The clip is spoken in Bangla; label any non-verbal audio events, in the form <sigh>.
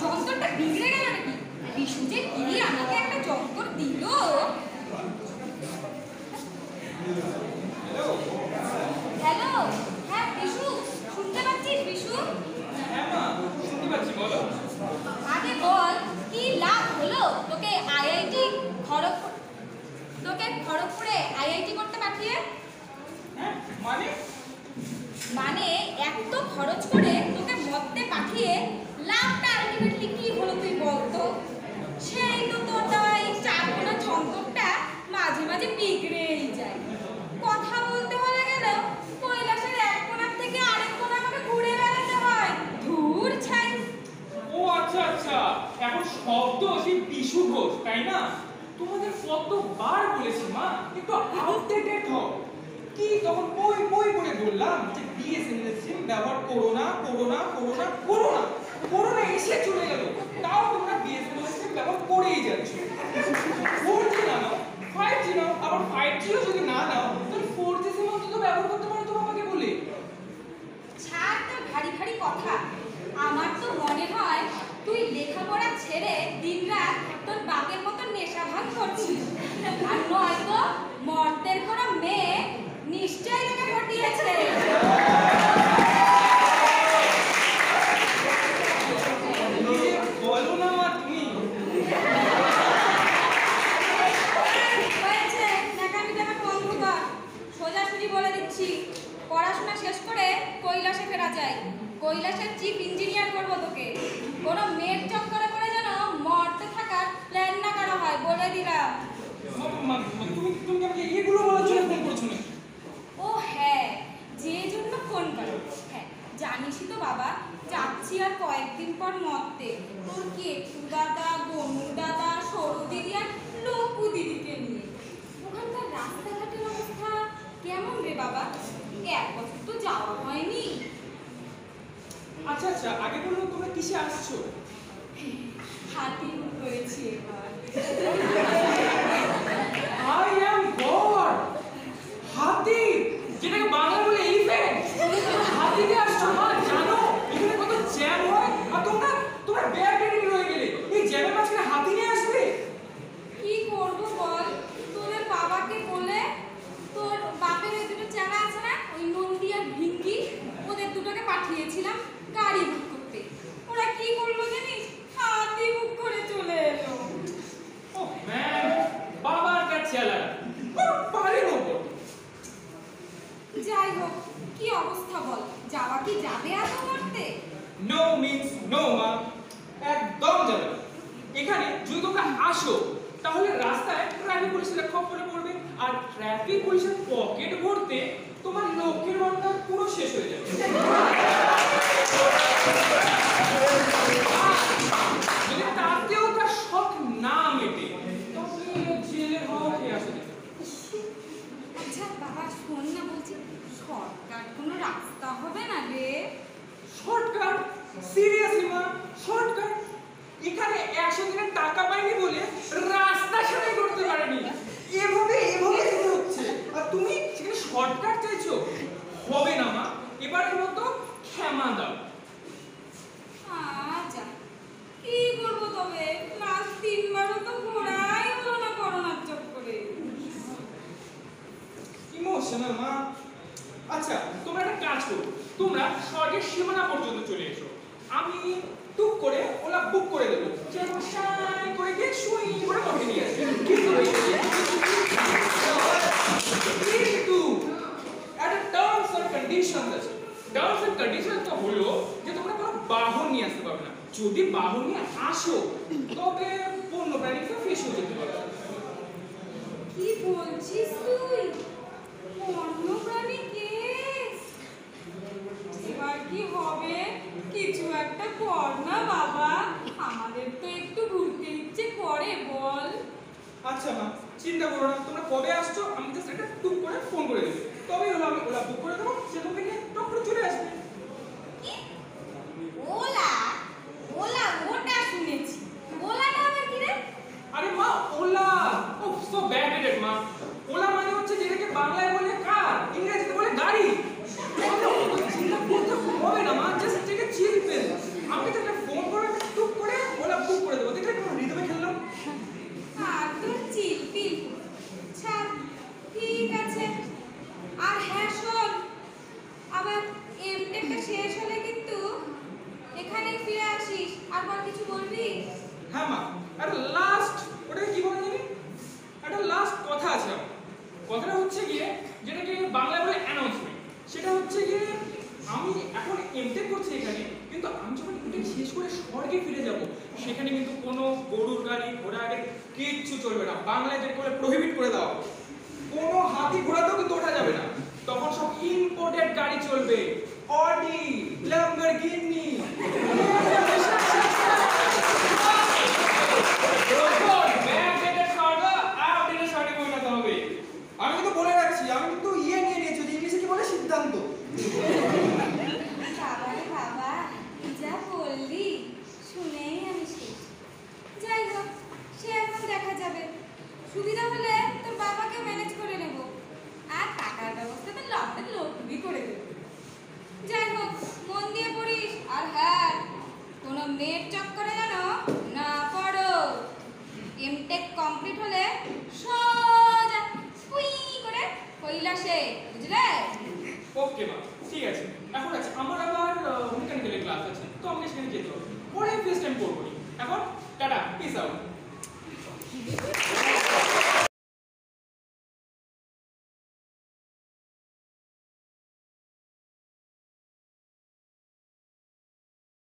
যন্ত্রটা বিগড়ে নাকি বিশু যে কি আমাকে একটা যন্ত্র দিল হ্যালো হ্যাঁ বিশু শুনতে পাচ্ছিস বিশু আগে বল কি লাভ হলো তোকে আইআইটি খড়গপুর তোকে খড়গপুরে আইআইটি করতে পাঠিয়ে। মানে? মানে এত খরচ করে তোকে মরতে পাঠিয়ে লাভটা আলটিমেটলি কি হলো তুই বলতো সেই তো তোর এই চারকোনা যন্ত্রটা মাঝে মাঝে বিগড়েই যায়। কথা বলতে হলে গেল কৈলাসের এক কোণার থেকে আরেক কোণা আমাকে ঘুরে বেড়াতে হয়। ধুর ছাই। ও আচ্ছা আচ্ছা। এখন শব্দ সেই বিশু ঘোষ, তাই না? তোমাদের কতবার বলেছি মা, একটু আপডেটেড হও। কি তখন বই বই পড়ে বললাম যে বিএসএনএল সিম ব্যবহার করো না করো না করো না করো না করোনা এসে চলে গেল। তাও তোমরা বিএসএনএল সিম ব্যবহার করেই যাচ্ছ। ফোর জি না নাও ফাইভ জি নাও, আবার ফাইভ জিও যদি না নাও, তাহলে ফোর জি সিম অন্তত ব্যবহার করতে পারো তো আমাকে বলে ছাড় তোর ভারী ভারী কথা আমার তো মনে হয় তুই লেখাপড়া ছেড়ে দিনরাত তোর বাপের মতো নেশা ভাগ করছিস আর নয়তো মর্তের কোনো মেয়ে নিশ্চয়ই তোকে ঘটিয়েছে নিজে বলো না মা তুমি হয়েছে ন্যাকামিটা আমার বন্ধ কর সোজাসুজি বলে দিচ্ছি পড়াশোনা শেষ করে কৈলাসে ফেরা যায় কৈলাসের চিফ ইঞ্জিনিয়ার করব তোকে। কোনো মেয়ের চক্করে করে যেন মর্তে থাকার প্ল্যান না করা হয়, বলে দিলাম। ও হ্যাঁ যে জন্য ফোন করো। হ্যাঁ জানিসই তো বাবা, যাচ্ছি আর কয়েকদিন পর মরতে। তোর কেতু দাদা, গনু দাদা, সরু দিদি আর লকু দিদিকে নিয়ে? ওখানকার রাস্তাঘাটের অবস্থা কেমন রে বাবা? এক বছর তো যাওয়া হয়নি। আচ্ছা আচ্ছা আগে বলল তোমরা কিসে আসছো? হাতি হয়েছে এবার <laughs> আই অ্যাম গড হাতি যেটাকে বাংলা বলে এলিফ্যান্ট হাতিতে আসছো মা জানো এখানে কত জ্যাম হয় আর তোমরা তোমরা ব্যাগ রেডি রয়ে গেলে এই জ্যামের মাঝখানে হাতি নিয়ে আসবে কি করব বল তোদের বাবাকে বলে তোর বাপের ওই দুটো চেনা আছে না ওই নন্দী আর ভিঙ্গি ওদের দুটোকে পাঠিয়েছিলাম গাড়ি বুক করতে ওরা কি করল জানিস হাতি বুক করে চলে এলো ও ম্যান বাবার কাছে চালাক পারে না যাই হোক কি অবস্থা বল যাওয়া কি যাবে এত করতে নো মিন্স নো মা একদম যাবে না। এখানে যদি তোমরা আসো। তাহলে রাস্তায় ট্রাফিক পুলিশের খপ্পরে পড়বে। আর ট্রাফিক পুলিশের পকেট ভরতে তোমার লক্ষ্যের ঘণ্টা পুরো শেষ হয়ে যাবে আর যদি তাতেও তার শখ না মেটে তাহলে জেলে হওয়া খেয়ে আসে আচ্ছা বাবা শোন না বলছি শর্টকাট কোনো রাস্তা হবে না রে শর্টকাট সিরিয়াসলি মা শর্টকাট এখানে একশো দিনের টাকা পাইনি বলে রাস্তা সারাই করতে পারেনি। এভাবে এভাবে যেতে হচ্ছে? আর তুমি সেখানে শর্টকাট চাইছো? হবে না মা। এবারের মতো ক্ষমা দাও। আচ্ছা কি করব তবে? লাস্ট তিনবারও তো ঘোরাই হলো না করোনার চক্করে ইমোশনাল মা। আচ্ছা তোমরা একটা কাজ করো। তোমরা স্বর্গের সীমানা পর্যন্ত চলে এসো। আমি টুক করে ওলা বুক করে দেবো। যেন শাই করে গিয়ে শুই করে মঠে নিয়ে আসবে। কিন্তু একটা টার্মস এন্ড কন্ডিশনস আছে। টার্মস এন্ড কন্ডিশনসটা হলো যে তোমরা কোনো বাহন নিয়ে আসতে পারবে না। যদি বাহন নিয়ে আসো, তবে পণ্য প্রাণীটা ফেস হয়ে যেতে পারবে কি বলছিস তুই? অন্য প্রাণী কেস এবার কি হবে কিছু একটা কর না বাবা। আমাদের তো একটু ঘুরতে ইচ্ছে করে, বল। আচ্ছা মা, চিন্তা করো না, তোমরা কবে আসছো? আমি জাস্ট একটা টুক করে ফোন করে দেবো তবেই হলো আমি ওলা বুক করে দেবো, সেখান থেকে টক করে চলে আসবে কি? ওলা ওলা ওটা শুনেছি ওলাটা আবার কি রে আরে মা ওলা ও সো ব্যাড এট মা ওলা মানে হচ্ছে যেটাকে বাংলায় বলে কার ইংরেজিতে বলে গাড়ি চিন্তা করতে হবে না মা জাস্ট তারপর কিছু বলবি হ্যাঁ মা। একটা লাস্ট ওটাকে কি বলে জানি? একটা লাস্ট কথা আছে কথাটা হচ্ছে গিয়ে, যেটাকে বাংলায় বলে অ্যানাউন্সমেন্ট সেটা হচ্ছে গিয়ে, আমি এখন এমটেক করছি এখানে, কিন্তু আমি যখন এমটেক শেষ করে স্বর্গে ফিরে যাব, সেখানে কিন্তু কোনো গরুর গাড়ি ঘোড়া গাড়ি কিচ্ছু চলবে না। বাংলায় যেটা করে প্রহিবিট করে দেওয়া কোনো হাতি ঘোড়াতেও কিন্তু ওঠা যাবে না তখন সব ইম্পোর্টেড গাড়ি চলবে অডি ল্যাম্বরগিনি আমি কিন্তু বলে রাখছি আমি কিন্তু ইয়ে নিয়ে নিয়েছি যে ইংলিশে কি বলে সিদ্ধান্ত যাই হোক সে এখন দেখা যাবে সুবিধা হলে তোর বাবাকে ম্যানেজ করে নেব আর টাকার ব্যবস্থা তো লকটা লক্ষ্মী করে দেবো যাই হোক মন দিয়ে পড়িস। আর হ্যাঁ কোনো মেয়ের চক্করে যেন না পড়ো এমটেক কমপ্লিট হলে সোজা উই করে কৈলাসে বুঝলে ওকে মা ঠিক আছে এখন আছে আমার আবার মেকানিক্যালের ক্লাস আছে তো আমাকে সেখানে যেতে পরে ফেস টাইম করব। এখন টাটা পিস আউট